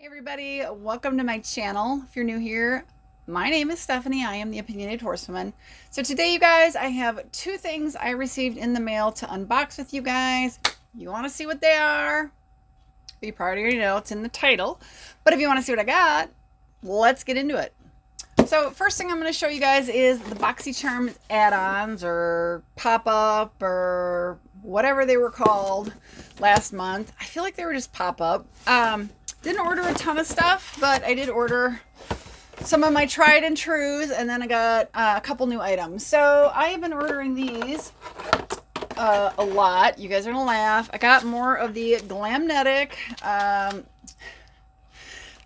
Hey everybody, welcome to my channel. If you're new here, my name is Stephanie. I am the Opinionated Horsewoman. So today, you guys, I have two things I received in the mail to unbox with you guys. You want to see what they are? You probably already know it's in the title. But if you want to see what I got, let's get into it. So first thing I'm going to show you guys is the BoxyCharm add-ons or pop-up or whatever they were called last month. I feel like they were just pop-up. Um, didn't order a ton of stuff, but I did order some of my tried and trues, and then I got uh, a couple new items. So I have been ordering these uh, a lot. You guys are gonna laugh. I got more of the Glamnetic um,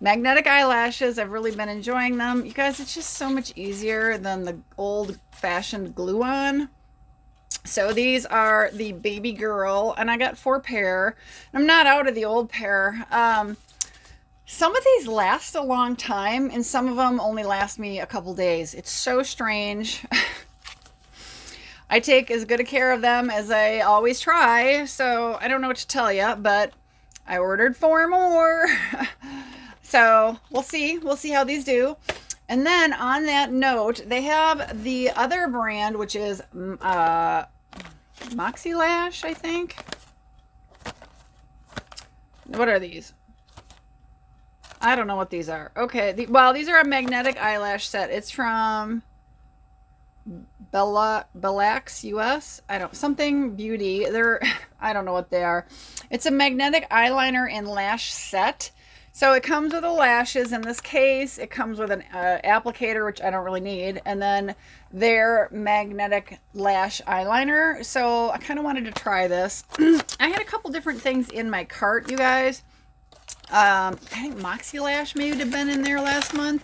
magnetic eyelashes. I've really been enjoying them. You guys, it's just so much easier than the old-fashioned glue-on. So these are the baby girl, and I got four pair. I'm not out of the old pair. Um, some of these last a long time, and some of them only last me a couple days. It's so strange. I take as good a care of them as I always try, so I don't know what to tell you, but I ordered four more. so we'll see. We'll see how these do. And then on that note, they have the other brand, which is mm, uh, Moxie Lash, I think. What are these? I don't know what these are. Okay, the, well, these are a magnetic eyelash set. It's from Bella Bellax US. I don't something beauty. They're I don't know what they are. It's a magnetic eyeliner and lash set. So it comes with the lashes in this case. It comes with an uh, applicator, which I don't really need, and then their magnetic lash eyeliner. So I kind of wanted to try this. I had a couple different things in my cart, you guys. Um, I think Moxie Lash maybe have been in there last month.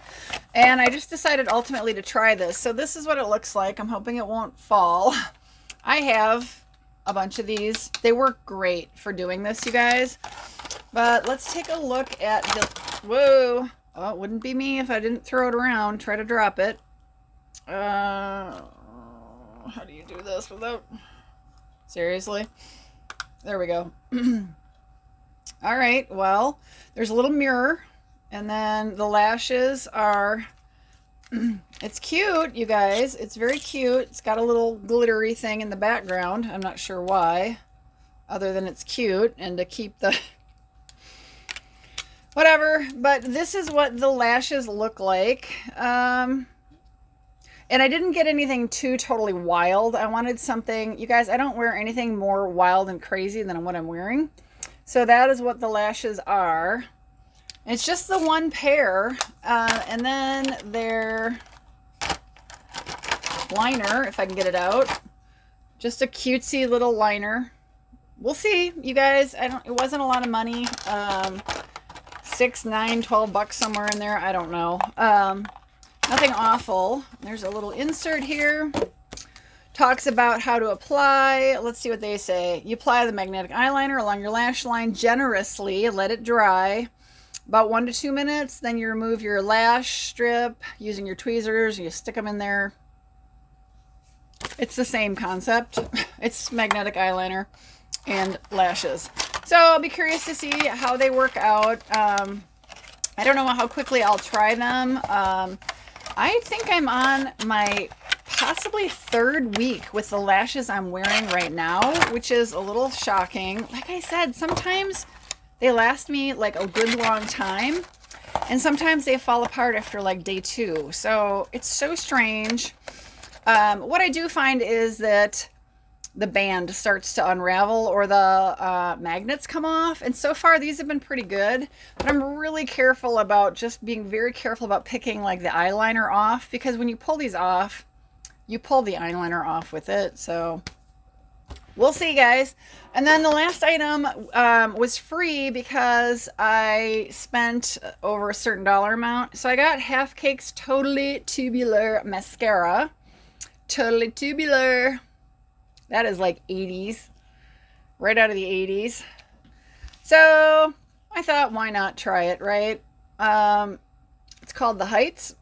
And I just decided ultimately to try this. So this is what it looks like. I'm hoping it won't fall. I have a bunch of these. They work great for doing this, you guys. But let's take a look at the... Whoa. Oh, it wouldn't be me if I didn't throw it around. Try to drop it. Uh, how do you do this without... Seriously? There we go. All right, well, there's a little mirror, and then the lashes are, it's cute, you guys. It's very cute. It's got a little glittery thing in the background. I'm not sure why, other than it's cute, and to keep the, whatever. But this is what the lashes look like. Um, and I didn't get anything too totally wild. I wanted something, you guys, I don't wear anything more wild and crazy than what I'm wearing. So that is what the lashes are. It's just the one pair. Uh, and then their liner, if I can get it out. Just a cutesy little liner. We'll see, you guys. I don't. It wasn't a lot of money. Um, six, nine, twelve bucks somewhere in there. I don't know. Um, nothing awful. There's a little insert here talks about how to apply. Let's see what they say. You apply the magnetic eyeliner along your lash line generously, let it dry. About one to two minutes, then you remove your lash strip using your tweezers. You stick them in there. It's the same concept. It's magnetic eyeliner and lashes. So I'll be curious to see how they work out. Um, I don't know how quickly I'll try them. Um, I think I'm on my possibly third week with the lashes I'm wearing right now, which is a little shocking. Like I said, sometimes they last me like a good long time, and sometimes they fall apart after like day two. So it's so strange. Um, what I do find is that the band starts to unravel or the uh, magnets come off. And so far, these have been pretty good. But I'm really careful about just being very careful about picking like the eyeliner off because when you pull these off, you pull the eyeliner off with it. So we'll see, guys. And then the last item um, was free because I spent over a certain dollar amount. So I got Half Cake's Totally Tubular Mascara. Totally Tubular. That is like 80s. Right out of the 80s. So I thought, why not try it, right? Um, it's called The Heights.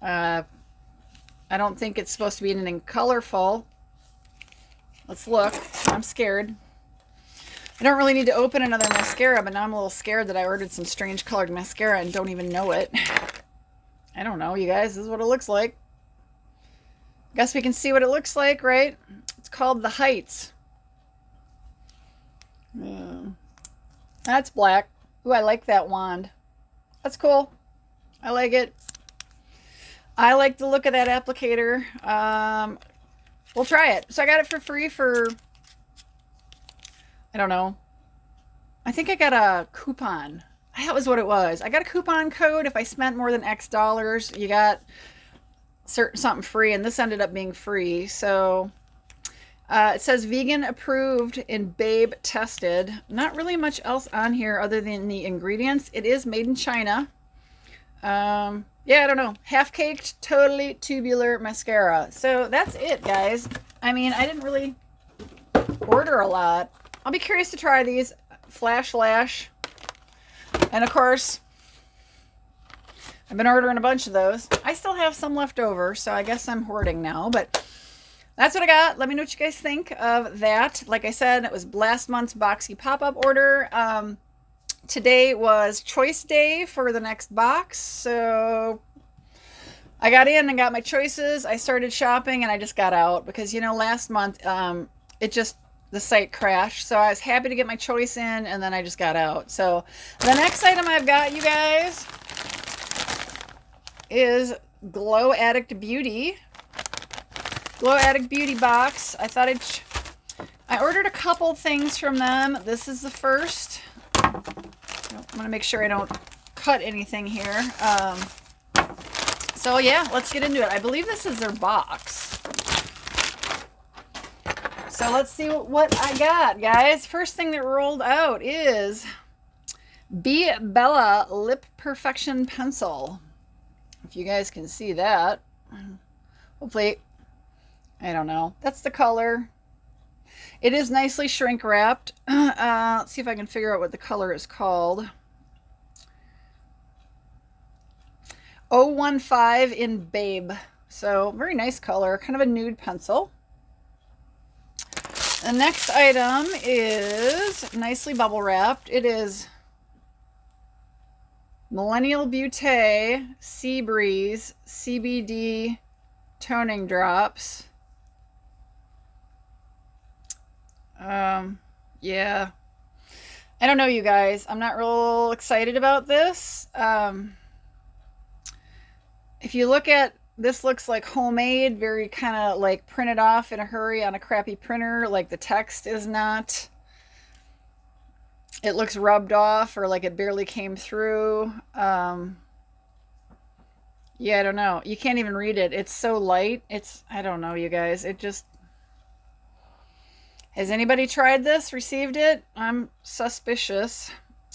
Uh, I don't think it's supposed to be anything colorful. Let's look. I'm scared. I don't really need to open another mascara, but now I'm a little scared that I ordered some strange colored mascara and don't even know it. I don't know, you guys. This is what it looks like. Guess we can see what it looks like, right? It's called The Heights. Yeah. That's black. Ooh, I like that wand. That's cool. I like it. I like the look of that applicator. Um, we'll try it. So I got it for free for I don't know. I think I got a coupon. That was what it was. I got a coupon code. If I spent more than X dollars, you got certain something free, and this ended up being free. So uh, it says vegan approved and babe tested. Not really much else on here other than the ingredients. It is made in China. Um, yeah, I don't know. Half caked, totally tubular mascara. So that's it, guys. I mean, I didn't really order a lot. I'll be curious to try these. Flash Lash. And of course, I've been ordering a bunch of those. I still have some left over, so I guess I'm hoarding now. But that's what I got. Let me know what you guys think of that. Like I said, it was last month's Boxy pop-up order. Um, today was choice day for the next box. So I got in and got my choices. I started shopping and I just got out because, you know, last month um, it just the site crashed. So I was happy to get my choice in and then I just got out. So the next item I've got, you guys, is Glow Addict Beauty. Glow Addict Beauty box. I thought I'd... I ordered a couple things from them. This is the first. I'm going to make sure I don't cut anything here. Um, so yeah, let's get into it. I believe this is their box. So let's see what I got, guys. First thing that rolled out is Be Bella Lip Perfection Pencil. If you guys can see that. Hopefully, I don't know. That's the color. It is nicely shrink wrapped. Uh, let's see if I can figure out what the color is called. 015 in Babe. So very nice color, kind of a nude pencil. The next item is nicely bubble wrapped. It is Millennial Beauté Sea Breeze CBD toning drops. Um, yeah. I don't know, you guys. I'm not real excited about this. Um, if you look at this looks like homemade, very kind of like printed off in a hurry on a crappy printer. Like the text is not. It looks rubbed off or like it barely came through. Um, yeah, I don't know. You can't even read it. It's so light. It's, I don't know, you guys. It just. Has anybody tried this? Received it? I'm suspicious.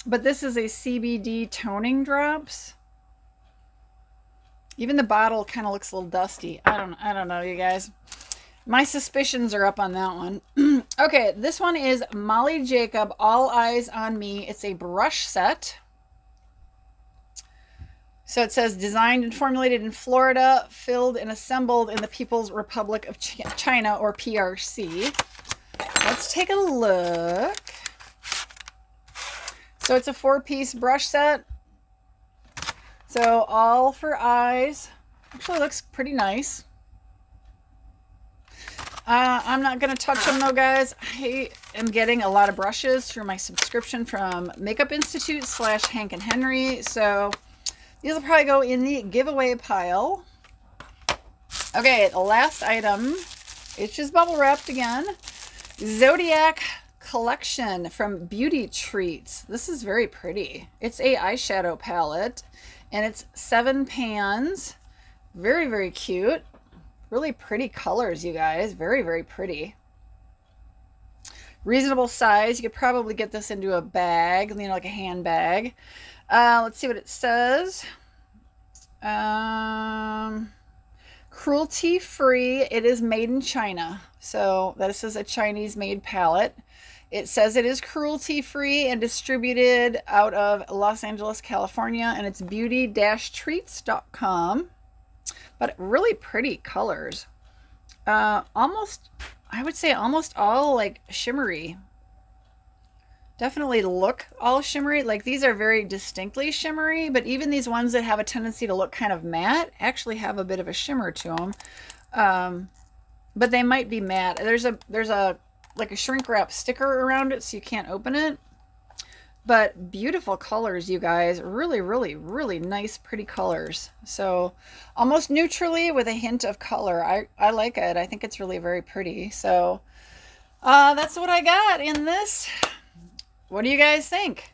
But this is a CBD toning drops. Even the bottle kind of looks a little dusty. I don't I don't know, you guys. My suspicions are up on that one. okay, this one is Molly Jacob, All Eyes on Me. It's a brush set. So it says designed and formulated in Florida, filled and assembled in the People's Republic of Ch China or PRC. Let's take a look. So it's a four-piece brush set. So all for eyes. Actually looks pretty nice. Uh, I'm not going to touch them though, guys. I am getting a lot of brushes through my subscription from Makeup Institute slash Hank and Henry. So these will probably go in the giveaway pile. Okay, the last item. It's just bubble wrapped again. Zodiac Collection from Beauty Treats. This is very pretty. It's a eyeshadow palette. And it's seven pans. Very, very cute. Really pretty colors, you guys. Very, very pretty. Reasonable size. You could probably get this into a bag, you know, like a handbag. Uh, let's see what it says. Um, cruelty free. It is made in China. So this is a Chinese made palette. It says it is cruelty free and distributed out of Los Angeles, California, and it's beauty treats.com. But really pretty colors. Uh, almost, I would say almost all like shimmery. definitely look all shimmery. Like these are very distinctly shimmery, but even these ones that have a tendency to look kind of matte actually have a bit of a shimmer to them. Um, but they might be matte. There's a, there's a, like a shrink wrap sticker around it so you can't open it. But beautiful colors, you guys. Really, really, really nice, pretty colors. So almost neutrally with a hint of color. I, I like it. I think it's really very pretty. So uh, that's what I got in this. What do you guys think?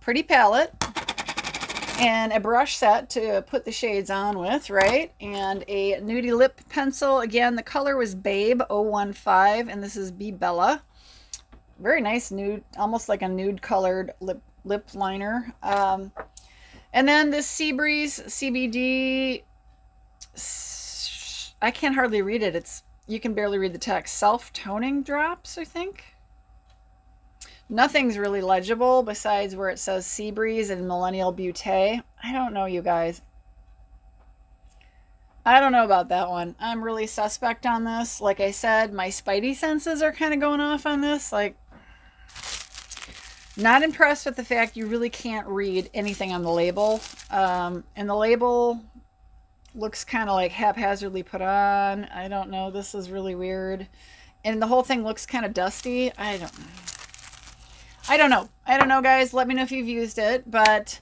Pretty palette and a brush set to put the shades on with, right? And a nudie lip pencil. Again, the color was Babe 015, and this is Be Bella very nice nude, almost like a nude colored lip lip liner. Um, and then this Seabreeze CBD, I can't hardly read it. It's you can barely read the text. Self toning drops, I think. Nothing's really legible besides where it says Seabreeze and Millennial Beauté. I don't know, you guys. I don't know about that one. I'm really suspect on this. Like I said, my spidey senses are kind of going off on this. Like, not impressed with the fact you really can't read anything on the label. Um, and the label looks kind of like haphazardly put on. I don't know. This is really weird. And the whole thing looks kind of dusty. I don't I don't know. I don't know, guys. Let me know if you've used it. But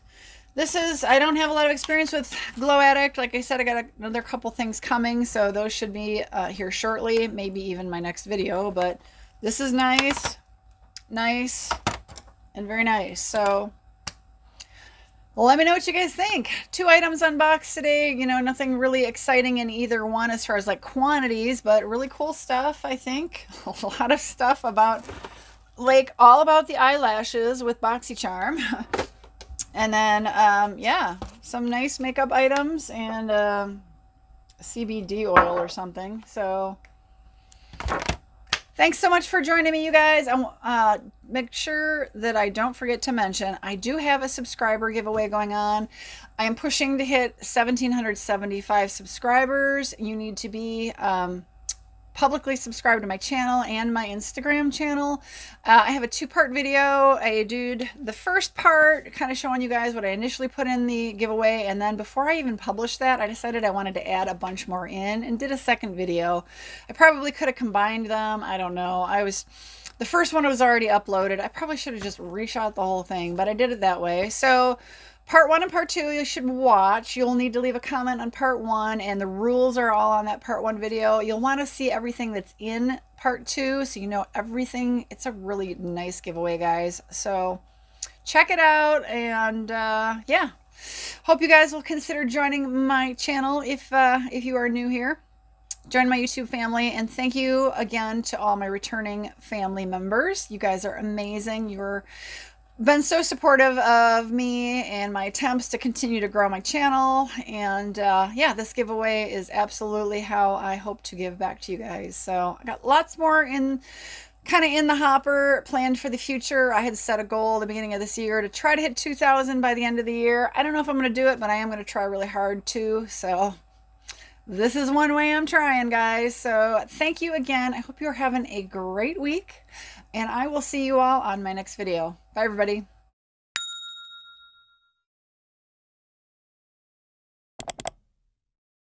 this is, I don't have a lot of experience with Glow Addict. Like I said, I got another couple things coming. So those should be uh, here shortly. Maybe even my next video. But this is nice. Nice and very nice. So let me know what you guys think. Two items unboxed today. You know, nothing really exciting in either one as far as like quantities, but really cool stuff, I think. A lot of stuff about, like, all about the eyelashes with BoxyCharm. and then, um, yeah, some nice makeup items and um, CBD oil or something. So, Thanks so much for joining me, you guys. I uh, make sure that I don't forget to mention I do have a subscriber giveaway going on. I am pushing to hit 1,775 subscribers. You need to be um, publicly subscribe to my channel and my Instagram channel. Uh, I have a two-part video. I did the first part kind of showing you guys what I initially put in the giveaway and then before I even published that I decided I wanted to add a bunch more in and did a second video. I probably could have combined them. I don't know. I was the first one was already uploaded. I probably should have just reshot the whole thing, but I did it that way. So Part one and part two you should watch. You'll need to leave a comment on part one, and the rules are all on that part one video. You'll want to see everything that's in part two so you know everything. It's a really nice giveaway, guys. So check it out, and uh, yeah. Hope you guys will consider joining my channel if uh, if you are new here join my YouTube family. And thank you again to all my returning family members. You guys are amazing. You're been so supportive of me and my attempts to continue to grow my channel. And uh, yeah, this giveaway is absolutely how I hope to give back to you guys. So I got lots more in kind of in the hopper planned for the future. I had set a goal at the beginning of this year to try to hit 2,000 by the end of the year. I don't know if I'm going to do it, but I am going to try really hard too. So this is one way I'm trying, guys. So thank you again. I hope you're having a great week and I will see you all on my next video. Bye, everybody.